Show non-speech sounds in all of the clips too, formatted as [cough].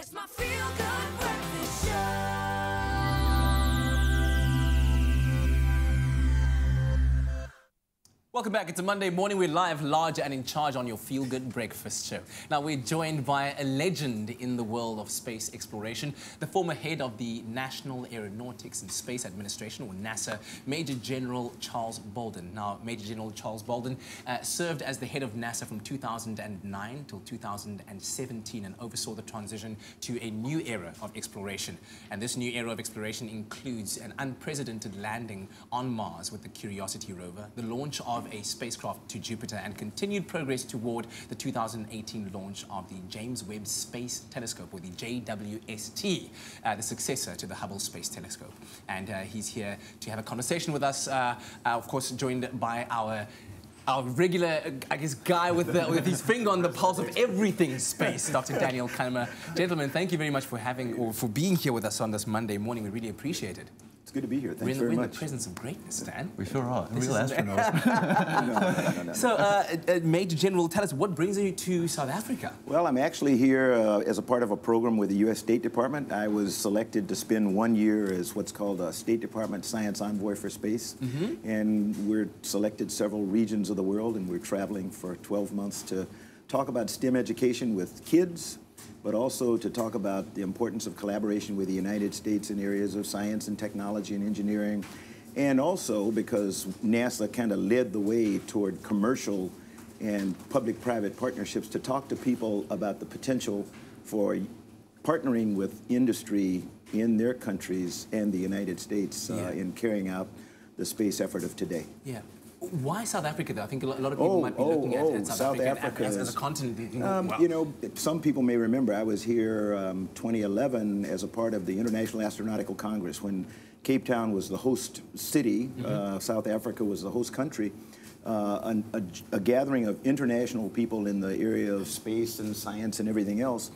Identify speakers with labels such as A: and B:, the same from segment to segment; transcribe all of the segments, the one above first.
A: It's my feel good breakfast show.
B: Welcome back. It's a Monday morning. We're live, large, and in charge on your Feel Good Breakfast show. Now, we're joined by a legend in the world of space exploration, the former head of the National Aeronautics and Space Administration, or NASA, Major General Charles Bolden. Now, Major General Charles Bolden uh, served as the head of NASA from 2009 till 2017 and oversaw the transition to a new era of exploration. And this new era of exploration includes an unprecedented landing on Mars with the Curiosity rover, the launch of a spacecraft to Jupiter, and continued progress toward the 2018 launch of the James Webb Space Telescope, or the JWST, uh, the successor to the Hubble Space Telescope. And uh, he's here to have a conversation with us, uh, of course, joined by our our regular, I guess, guy with, the, with his finger on the pulse of everything space, Dr. Daniel Cunnama. Gentlemen, thank you very much for having or for being here with us on this Monday morning. We really appreciate it.
C: It's good to be here.
B: We're
C: Thanks
B: in,
C: very
B: we're in the presence of greatness, Dan.
D: We sure are.
B: This
D: Real astronauts. [laughs]
C: No, no, no, no.
B: So, uh, uh, Major General, tell us what brings you to South Africa?
C: Well, I'm actually here uh, as a part of a program with the U.S. State Department. I was selected to spend one year as what's called a State Department Science Envoy for Space. And we're selected several regions of the world, and we're traveling for 12 months to talk about STEM education with kids, but also to talk about the importance of collaboration with the United States in areas of science and technology and engineering. And also because NASA kind of led the way toward commercial and public-private partnerships to talk to people about the potential for partnering with industry in their countries and the United States uh,
B: Yeah.
C: in carrying out the space effort of today.
B: Yeah. Why South Africa, though? I think a lot of people
C: Oh,
B: might be
C: oh,
B: looking at,
C: oh,
B: at South,
C: South
B: Africa,
C: Africa
B: as, as a continent. thinking,
C: Um,
B: wow.
C: You know, some people may remember I was here um, 2011 as a part of the International Astronautical Congress when Cape Town was the host city, uh, South Africa was the host country. Uh, an- a, a gathering of international people in the area of space and science and everything else.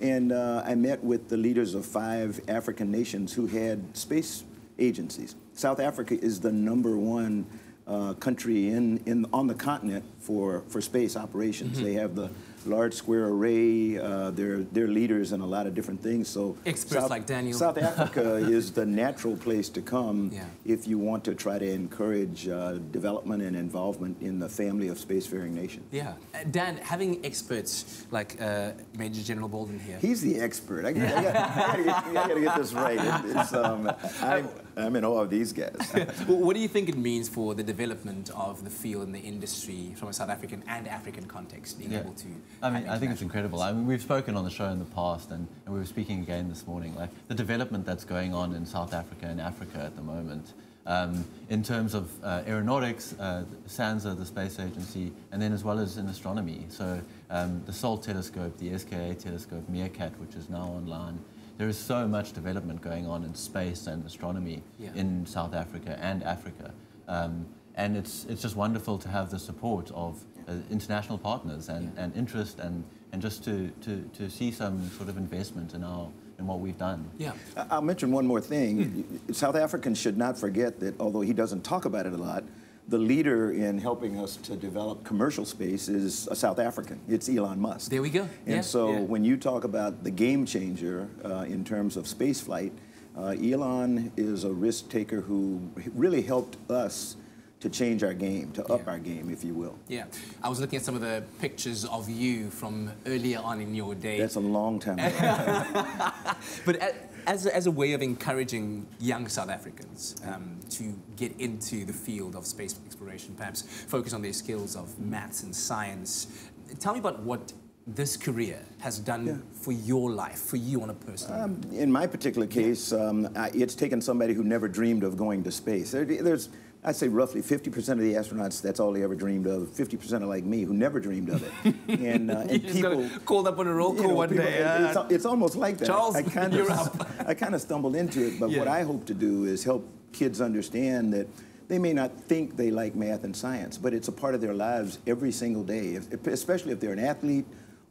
C: And uh, I met with the leaders of five African nations who had space agencies. South Africa is the number one uh, country in, in, on the continent for, for space operations.
B: Mm-hmm.
C: They have the large square array. Uh, they're, they're leaders in a lot of different things. So
B: Experts
C: South,
B: like Daniel.
C: South [laughs] Africa is the natural place to come
B: Yeah.
C: if you want to try to encourage uh, development and involvement in the family of spacefaring nations.
B: yeah. Uh, Dan, having experts like uh, Major General Bolden here,
C: He's the expert. I, I, gotta, I, get, I gotta get this right. It- it's, um, [laughs] I'm, I'm in awe of these guys. [laughs]
B: well, what do you think it means for the development of the field and the industry from a South African and African context, being
D: Yeah.
B: able to
D: I mean, I think it's incredible. I mean, we've spoken on the show in the past, and, and we were speaking again this morning. Like the development that's going on in South Africa and Africa at the moment, um, in terms of uh, aeronautics, uh, SANSA, the space agency, and then as well as in astronomy. So um, the SALT telescope, the SKA telescope, MeerKAT, which is now online. There is so much development going on in space and astronomy
B: Yeah.
D: in South Africa and Africa. Um, and it's, it's just wonderful to have the support of uh, international partners and,
B: Yeah.
D: and interest and, and just to, to, to see some sort of investment in, our, in what we've done.
B: Yeah.
C: I- I'll mention one more thing. South Africans should not forget that although he doesn't talk about it a lot, the leader in helping us to develop commercial space is a South African. It's Elon Musk.
B: There we go.
C: And
B: Yeah,
C: so
B: yeah.
C: when you talk about the game changer uh, in terms of space flight, uh, Elon is a risk taker who really helped us to change our game, to up
B: Yeah.
C: our game, if you will.
B: Yeah, I was looking at some of the pictures of you from earlier on in your day.
C: That's a long time ago. [laughs]
B: But a- as a, as a way of encouraging young South Africans um, to get into the field of space exploration, perhaps focus on their skills of maths and science, tell me about what this career has done
C: Yeah.
B: for your life, for you on a personal
C: Um, in my particular case, um, I, it's taken somebody who never dreamed of going to space. There- there's, I'd say roughly 50% of the astronauts, that's all they ever dreamed of. 50% are like me, who never dreamed of it. [laughs] and uh, [laughs] and people.
B: called up on a roll
C: you
B: call
C: know,
B: one
C: people-
B: day. uh,
C: it's, it's almost like that.
B: Charles,
C: I kind
B: you're
C: of,
B: up. [laughs]
C: I kind of stumbled into it, but what I hope to do is help kids understand that they may not think they like math and science, but it's a part of their lives every single day, if, especially if they're an athlete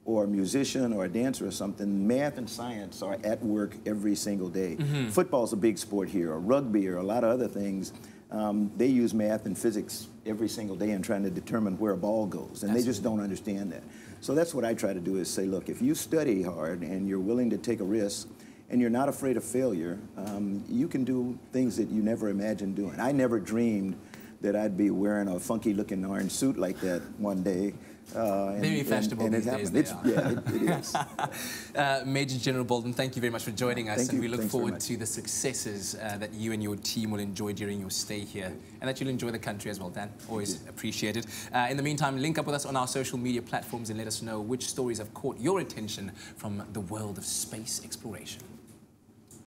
C: or a musician or a dancer or something, math and science are at work every single day.
B: Mm-hmm.
C: Football's a big sport here, or rugby, or a lot of other things. um, they use math and physics every single day in trying to determine where a ball goes, and they just don't understand that. So that's what I try to do is say, look, if you study hard and you're willing to take a risk, and you're not afraid of failure, um, you can do things that you never imagined doing. I never dreamed that I'd be wearing a funky looking orange suit like that one day. Uh, and,
B: Very fashionable
C: and, it
B: these days they
C: It's,
B: are.
C: yeah, it, it is. [laughs]
B: Uh, Major General Bolden, thank you very much for joining us,
C: Thank
B: and
C: you.
B: we look
C: Thanks
B: forward to the successes uh, that you and your team will enjoy during your stay here, and that you'll enjoy the country as well, Dan. Always appreciated. Uh, in the meantime, link up with us on our social media platforms and let us know which stories have caught your attention from the world of space exploration.